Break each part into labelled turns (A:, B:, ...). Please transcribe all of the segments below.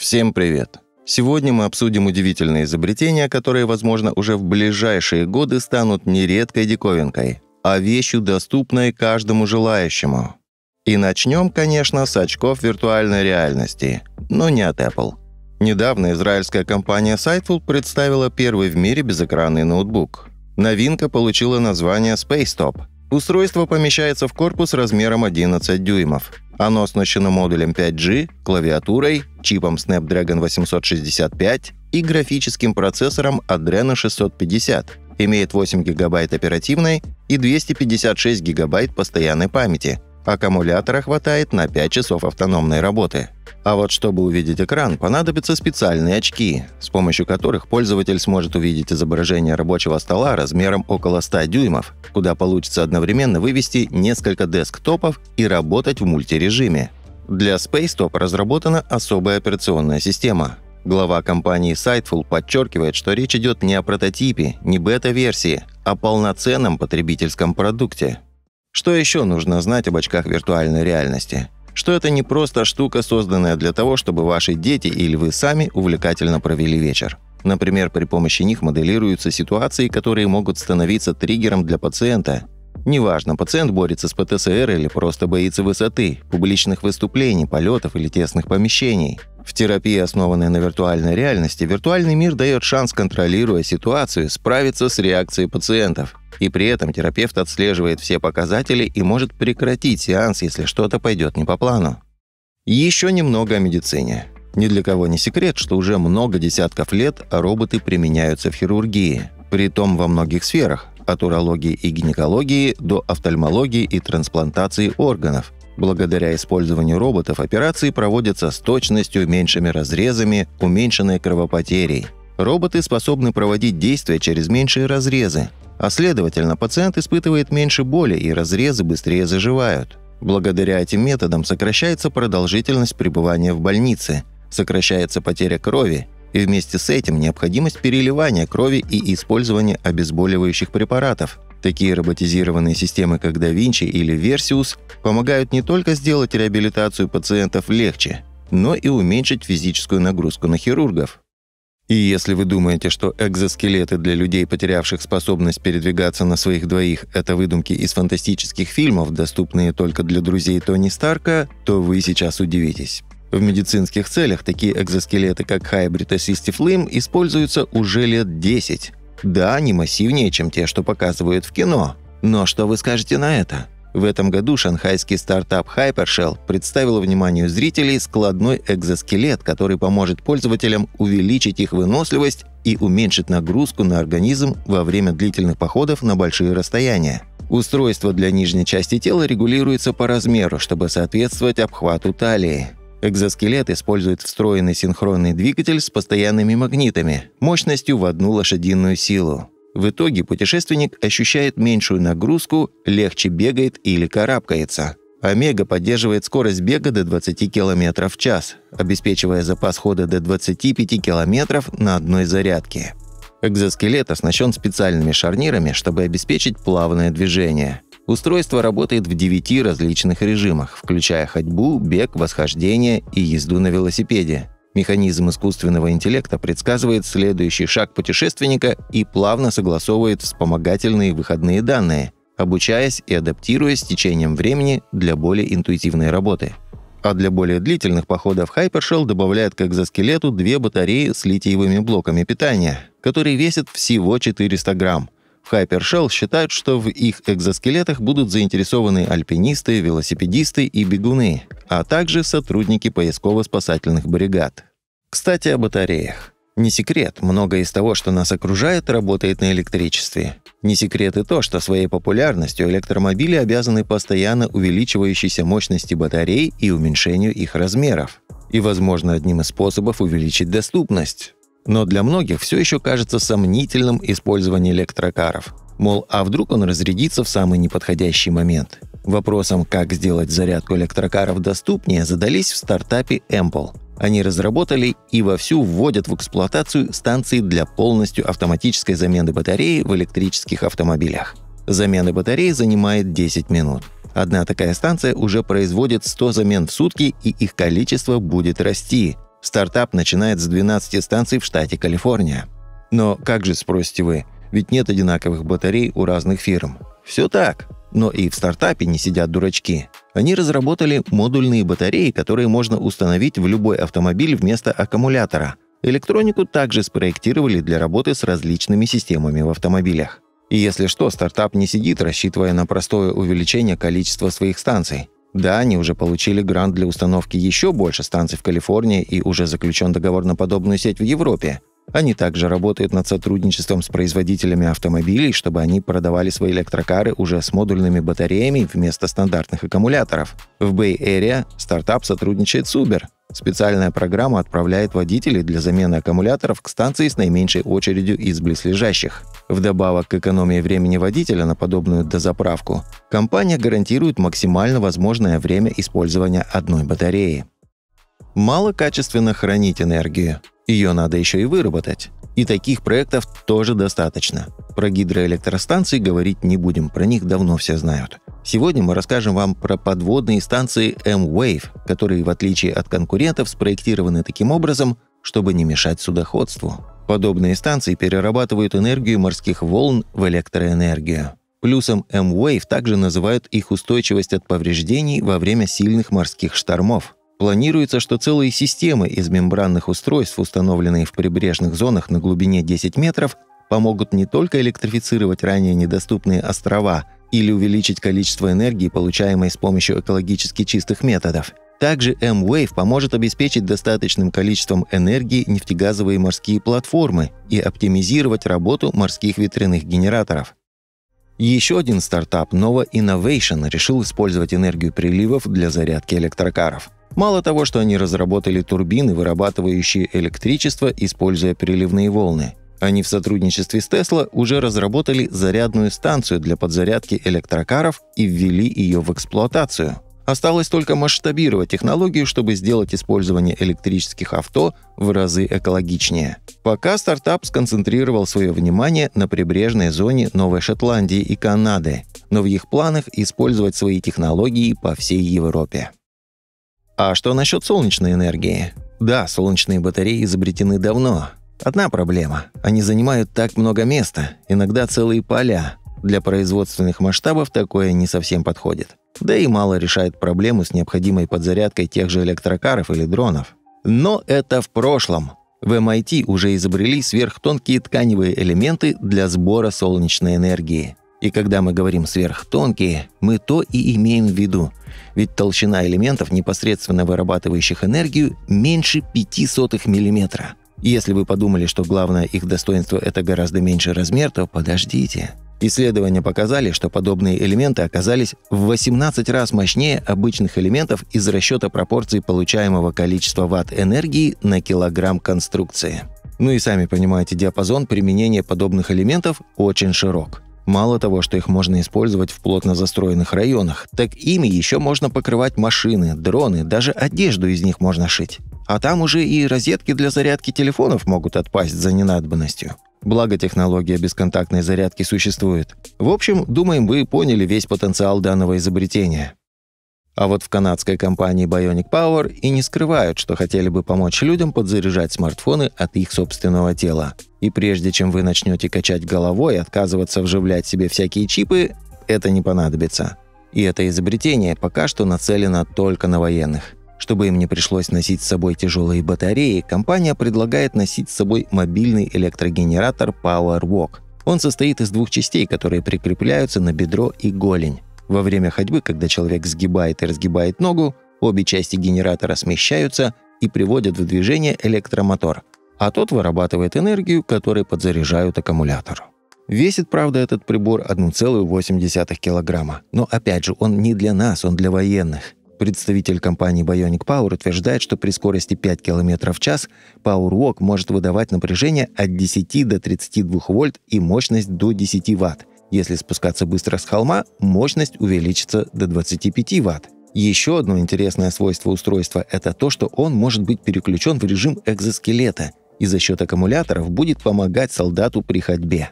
A: Всем привет! Сегодня мы обсудим удивительные изобретения, которые, возможно, уже в ближайшие годы станут не редкой диковинкой, а вещью, доступной каждому желающему. И начнем, конечно, с очков виртуальной реальности, но не от Apple. Недавно израильская компания Sightful представила первый в мире безэкранный ноутбук. Новинка получила название SpaceTop. Устройство помещается в корпус размером 11 дюймов. Оно оснащено модулем 5G, клавиатурой, чипом Snapdragon 865 и графическим процессором Adreno 650. Имеет 8 ГБ оперативной и 256 ГБ постоянной памяти. Аккумулятора хватает на 5 часов автономной работы. А вот чтобы увидеть экран, понадобятся специальные очки, с помощью которых пользователь сможет увидеть изображение рабочего стола размером около 100 дюймов, куда получится одновременно вывести несколько десктопов и работать в мультирежиме. Для SpaceTop разработана особая операционная система. Глава компании Sightful подчеркивает, что речь идет не о прототипе, не бета-версии, а полноценном потребительском продукте. Что еще нужно знать об очках виртуальной реальности? что это не просто штука, созданная для того, чтобы ваши дети или вы сами увлекательно провели вечер. Например, при помощи них моделируются ситуации, которые могут становиться триггером для пациента. Неважно, пациент борется с ПТСР или просто боится высоты, публичных выступлений, полетов или тесных помещений. В терапии, основанной на виртуальной реальности, виртуальный мир дает шанс, контролируя ситуацию, справиться с реакцией пациентов. И при этом терапевт отслеживает все показатели и может прекратить сеанс, если что-то пойдет не по плану. Еще немного о медицине. Ни для кого не секрет, что уже много десятков лет роботы применяются в хирургии, притом во многих сферах, от урологии и гинекологии до офтальмологии и трансплантации органов. Благодаря использованию роботов операции проводятся с точностью, меньшими разрезами, уменьшенной кровопотерей. Роботы способны проводить действия через меньшие разрезы, а следовательно, пациент испытывает меньше боли и разрезы быстрее заживают. Благодаря этим методам сокращается продолжительность пребывания в больнице, сокращается потеря крови, и вместе с этим необходимость переливания крови и использования обезболивающих препаратов. Такие роботизированные системы, как DaVinci или Versius, помогают не только сделать реабилитацию пациентов легче, но и уменьшить физическую нагрузку на хирургов. И если вы думаете, что экзоскелеты для людей, потерявших способность передвигаться на своих двоих, это выдумки из фантастических фильмов, доступные только для друзей Тони Старка, то вы сейчас удивитесь. В медицинских целях такие экзоскелеты, как Hybrid Assistive Limb, используются уже лет 10. Да, они массивнее, чем те, что показывают в кино. Но что вы скажете на это? В этом году шанхайский стартап Hypershell представил вниманию зрителей складной экзоскелет, который поможет пользователям увеличить их выносливость и уменьшить нагрузку на организм во время длительных походов на большие расстояния. Устройство для нижней части тела регулируется по размеру, чтобы соответствовать обхвату талии. Экзоскелет использует встроенный синхронный двигатель с постоянными магнитами мощностью в одну лошадиную силу. В итоге путешественник ощущает меньшую нагрузку, легче бегает или карабкается. Омега поддерживает скорость бега до 20 км в час, обеспечивая запас хода до 25 км на одной зарядке. Экзоскелет оснащен специальными шарнирами, чтобы обеспечить плавное движение. Устройство работает в 9 различных режимах, включая ходьбу, бег, восхождение и езду на велосипеде. Механизм искусственного интеллекта предсказывает следующий шаг путешественника и плавно согласовывает вспомогательные выходные данные, обучаясь и адаптируясь с течением времени для более интуитивной работы. А для более длительных походов Hypershell добавляет к экзоскелету две батареи с литиевыми блоками питания, которые весят всего 400 грамм – в Hypershell считают, что в их экзоскелетах будут заинтересованы альпинисты, велосипедисты и бегуны, а также сотрудники поисково-спасательных бригад. Кстати, о батареях. Не секрет, многое из того, что нас окружает, работает на электричестве. Не секрет и то, что своей популярностью электромобили обязаны постоянно увеличивающейся мощности батарей и уменьшению их размеров. И, возможно, одним из способов увеличить доступность. Но для многих все еще кажется сомнительным использование электрокаров. Мол, а вдруг он разрядится в самый неподходящий момент? Вопросом, как сделать зарядку электрокаров доступнее, задались в стартапе Ample. Они разработали и вовсю вводят в эксплуатацию станции для полностью автоматической замены батареи в электрических автомобилях. Замена батареи занимает 10 минут. Одна такая станция уже производит 100 замен в сутки, и их количество будет расти. Стартап начинает с 12 станций в штате Калифорния. Но как же, спросите вы, ведь нет одинаковых батарей у разных фирм. Все так. Но и в стартапе не сидят дурачки. Они разработали модульные батареи, которые можно установить в любой автомобиль вместо аккумулятора. Электронику также спроектировали для работы с различными системами в автомобилях. И если что, стартап не сидит, рассчитывая на простое увеличение количества своих станций. Да, они уже получили грант для установки еще больше станций в Калифорнии и уже заключен договор на подобную сеть в Европе. Они также работают над сотрудничеством с производителями автомобилей, чтобы они продавали свои электрокары уже с модульными батареями вместо стандартных аккумуляторов. В Bay Area стартап сотрудничает с Uber. Специальная программа отправляет водителей для замены аккумуляторов к станции с наименьшей очередью из близлежащих. Вдобавок к экономии времени водителя на подобную дозаправку, компания гарантирует максимально возможное время использования одной батареи. Мало качественно хранить энергию. Ее надо еще и выработать. И таких проектов тоже достаточно. Про гидроэлектростанции говорить не будем, про них давно все знают. Сегодня мы расскажем вам про подводные станции M-Wave, которые, в отличие от конкурентов, спроектированы таким образом, чтобы не мешать судоходству. Подобные станции перерабатывают энергию морских волн в электроэнергию. Плюсом M-Wave также называют их устойчивость от повреждений во время сильных морских штормов. Планируется, что целые системы из мембранных устройств, установленные в прибрежных зонах на глубине 10 метров, помогут не только электрифицировать ранее недоступные острова или увеличить количество энергии, получаемой с помощью экологически чистых методов – также M-Wave поможет обеспечить достаточным количеством энергии нефтегазовые морские платформы и оптимизировать работу морских ветряных генераторов. Еще один стартап Nova Innovation решил использовать энергию приливов для зарядки электрокаров. Мало того, что они разработали турбины, вырабатывающие электричество, используя приливные волны, они в сотрудничестве с Tesla уже разработали зарядную станцию для подзарядки электрокаров и ввели ее в эксплуатацию – Осталось только масштабировать технологию, чтобы сделать использование электрических авто в разы экологичнее. Пока стартап сконцентрировал свое внимание на прибрежной зоне Новой Шотландии и Канады, но в их планах использовать свои технологии по всей Европе. А что насчет солнечной энергии? Да, солнечные батареи изобретены давно. Одна проблема – они занимают так много места, иногда целые поля. Для производственных масштабов такое не совсем подходит. Да и мало решает проблему с необходимой подзарядкой тех же электрокаров или дронов. Но это в прошлом. В MIT уже изобрели сверхтонкие тканевые элементы для сбора солнечной энергии. И когда мы говорим сверхтонкие, мы то и имеем в виду. Ведь толщина элементов, непосредственно вырабатывающих энергию, меньше 0,05 мм. И если вы подумали, что главное их достоинство – это гораздо меньший размер, то подождите. Исследования показали, что подобные элементы оказались в 18 раз мощнее обычных элементов из расчета пропорций получаемого количества ватт энергии на килограмм конструкции. Ну и сами понимаете, диапазон применения подобных элементов очень широк. Мало того, что их можно использовать в плотно застроенных районах, так ими еще можно покрывать машины, дроны, даже одежду из них можно шить. А там уже и розетки для зарядки телефонов могут отпасть за ненадобностью. Благо технология бесконтактной зарядки существует. В общем, думаем, вы поняли весь потенциал данного изобретения. А вот в канадской компании Bionic Power и не скрывают, что хотели бы помочь людям подзаряжать смартфоны от их собственного тела. И прежде чем вы начнете качать головой и отказываться вживлять себе всякие чипы, это не понадобится. И это изобретение пока что нацелено только на военных. Чтобы им не пришлось носить с собой тяжелые батареи, компания предлагает носить с собой мобильный электрогенератор PowerWalk. Он состоит из двух частей, которые прикрепляются на бедро и голень. Во время ходьбы, когда человек сгибает и разгибает ногу, обе части генератора смещаются и приводят в движение электромотор, а тот вырабатывает энергию, которой подзаряжают аккумулятор. Весит, правда, этот прибор 1,8 килограмма. Но опять же, он не для нас, он для военных. Представитель компании Bionic Power утверждает, что при скорости 5 км в час PowerWalk может выдавать напряжение от 10 до 32 вольт и мощность до 10 ватт. Если спускаться быстро с холма, мощность увеличится до 25 ватт. Еще одно интересное свойство устройства – это то, что он может быть переключен в режим экзоскелета и за счет аккумуляторов будет помогать солдату при ходьбе.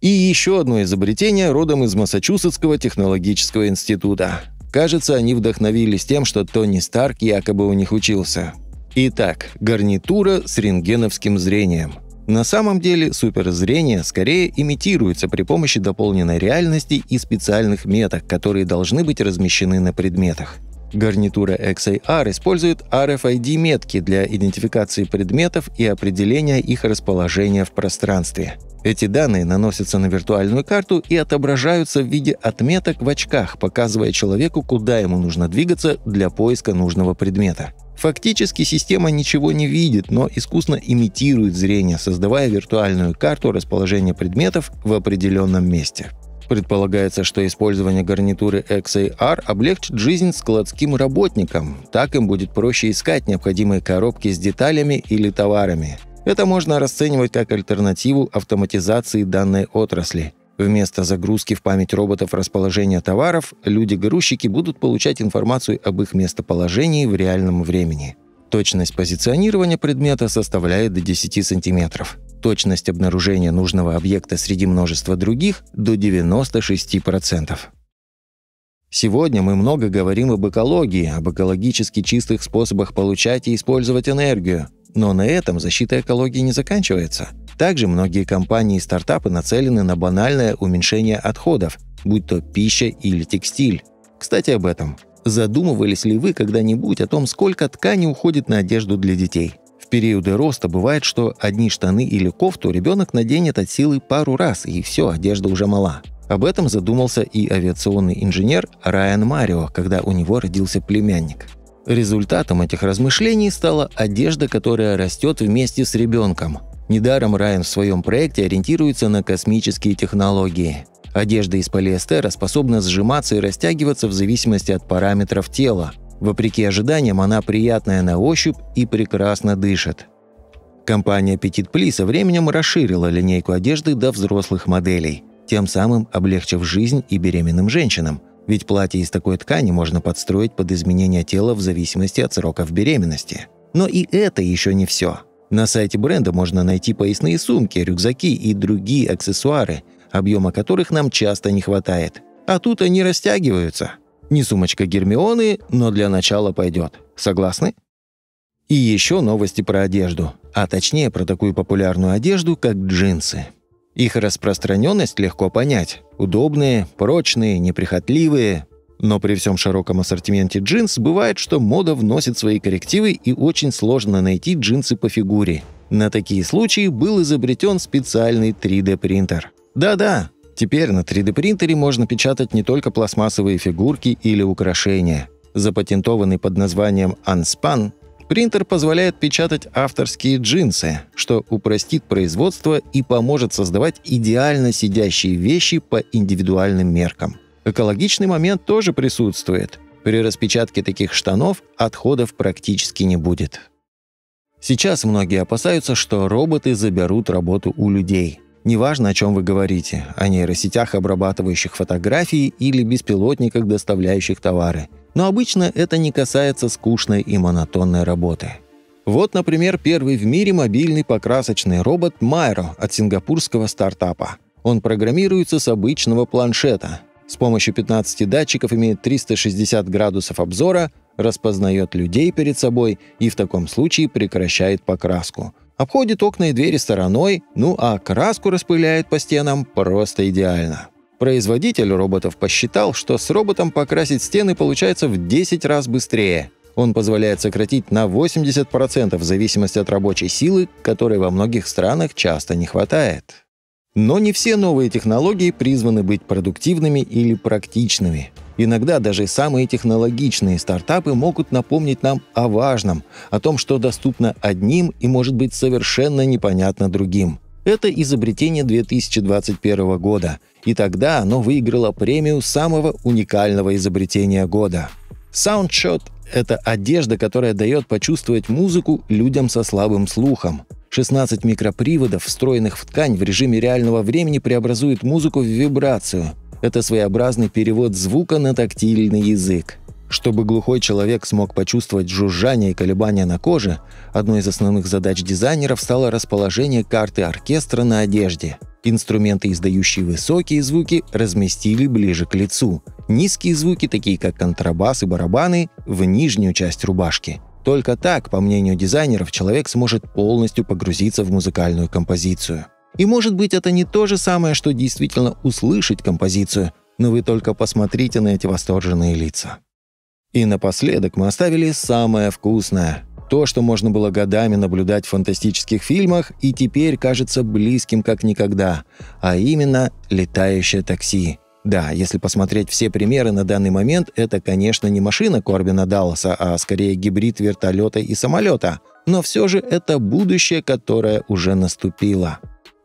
A: И еще одно изобретение родом из Массачусетского технологического института. Кажется, они вдохновились тем, что Тони Старк якобы у них учился. Итак, гарнитура с рентгеновским зрением. На самом деле суперзрение скорее имитируется при помощи дополненной реальности и специальных меток, которые должны быть размещены на предметах. Гарнитура XAR использует RFID-метки для идентификации предметов и определения их расположения в пространстве. Эти данные наносятся на виртуальную карту и отображаются в виде отметок в очках, показывая человеку, куда ему нужно двигаться для поиска нужного предмета. Фактически система ничего не видит, но искусно имитирует зрение, создавая виртуальную карту расположения предметов в определенном месте. Предполагается, что использование гарнитуры XAR облегчит жизнь складским работникам. Так им будет проще искать необходимые коробки с деталями или товарами. Это можно расценивать как альтернативу автоматизации данной отрасли. Вместо загрузки в память роботов расположения товаров, люди-грузчики будут получать информацию об их местоположении в реальном времени. Точность позиционирования предмета составляет до 10 сантиметров точность обнаружения нужного объекта среди множества других до 96%. Сегодня мы много говорим об экологии, об экологически чистых способах получать и использовать энергию. Но на этом защита экологии не заканчивается. Также многие компании и стартапы нацелены на банальное уменьшение отходов, будь то пища или текстиль. Кстати, об этом. Задумывались ли вы когда-нибудь о том, сколько ткани уходит на одежду для детей? В периоды роста бывает, что одни штаны или кофту ребенок наденет от силы пару раз, и все, одежда уже мала. Об этом задумался и авиационный инженер Райан Марио, когда у него родился племянник. Результатом этих размышлений стала одежда, которая растет вместе с ребенком. Недаром Райан в своем проекте ориентируется на космические технологии. Одежда из полиэстера способна сжиматься и растягиваться в зависимости от параметров тела – Вопреки ожиданиям, она приятная на ощупь и прекрасно дышит. Компания Petit Pli со временем расширила линейку одежды до взрослых моделей, тем самым облегчив жизнь и беременным женщинам, ведь платье из такой ткани можно подстроить под изменение тела в зависимости от сроков беременности. Но и это еще не все. На сайте бренда можно найти поясные сумки, рюкзаки и другие аксессуары, объема которых нам часто не хватает. А тут они растягиваются – не сумочка Гермионы, но для начала пойдет. Согласны? И еще новости про одежду, а точнее про такую популярную одежду, как джинсы. Их распространенность легко понять. Удобные, прочные, неприхотливые. Но при всем широком ассортименте джинс бывает, что мода вносит свои коррективы и очень сложно найти джинсы по фигуре. На такие случаи был изобретен специальный 3D-принтер. Да-да, Теперь на 3D-принтере можно печатать не только пластмассовые фигурки или украшения. Запатентованный под названием Unspan, принтер позволяет печатать авторские джинсы, что упростит производство и поможет создавать идеально сидящие вещи по индивидуальным меркам. Экологичный момент тоже присутствует. При распечатке таких штанов отходов практически не будет. Сейчас многие опасаются, что роботы заберут работу у людей – Неважно, о чем вы говорите, о нейросетях, обрабатывающих фотографии или беспилотниках, доставляющих товары. Но обычно это не касается скучной и монотонной работы. Вот, например, первый в мире мобильный покрасочный робот Майро от сингапурского стартапа. Он программируется с обычного планшета. С помощью 15 датчиков имеет 360 градусов обзора, распознает людей перед собой и в таком случае прекращает покраску – Обходит окна и двери стороной, ну а краску распыляет по стенам просто идеально. Производитель роботов посчитал, что с роботом покрасить стены получается в 10 раз быстрее. Он позволяет сократить на 80% в зависимости от рабочей силы, которой во многих странах часто не хватает. Но не все новые технологии призваны быть продуктивными или практичными. Иногда даже самые технологичные стартапы могут напомнить нам о важном, о том, что доступно одним и может быть совершенно непонятно другим. Это изобретение 2021 года, и тогда оно выиграло премию самого уникального изобретения года. Soundshot — это одежда, которая дает почувствовать музыку людям со слабым слухом. 16 микроприводов, встроенных в ткань в режиме реального времени, преобразуют музыку в вибрацию — это своеобразный перевод звука на тактильный язык. Чтобы глухой человек смог почувствовать жужжание и колебания на коже, одной из основных задач дизайнеров стало расположение карты оркестра на одежде. Инструменты, издающие высокие звуки, разместили ближе к лицу. Низкие звуки, такие как контрабас и барабаны, в нижнюю часть рубашки. Только так, по мнению дизайнеров, человек сможет полностью погрузиться в музыкальную композицию. И может быть это не то же самое, что действительно услышать композицию, но вы только посмотрите на эти восторженные лица. И напоследок мы оставили самое вкусное. То, что можно было годами наблюдать в фантастических фильмах и теперь кажется близким как никогда, а именно летающее такси. Да, если посмотреть все примеры на данный момент, это, конечно, не машина Корбина Далласа, а скорее гибрид вертолета и самолета. Но все же это будущее, которое уже наступило.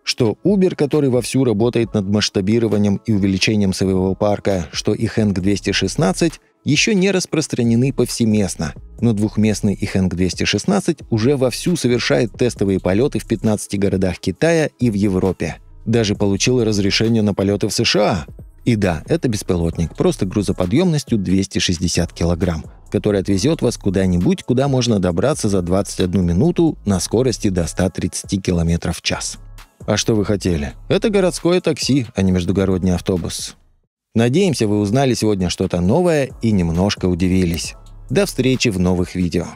A: Что Uber, который вовсю работает над масштабированием и увеличением своего парка, что и Hang 216, еще не распространены повсеместно. Но двухместный и Hang 216 уже вовсю совершает тестовые полеты в 15 городах Китая и в Европе. Даже получил разрешение на полеты в США. И да, это беспилотник, просто грузоподъемностью 260 килограмм, который отвезет вас куда-нибудь, куда можно добраться за 21 минуту на скорости до 130 км в час. А что вы хотели? Это городское такси, а не междугородний автобус. Надеемся, вы узнали сегодня что-то новое и немножко удивились. До встречи в новых видео.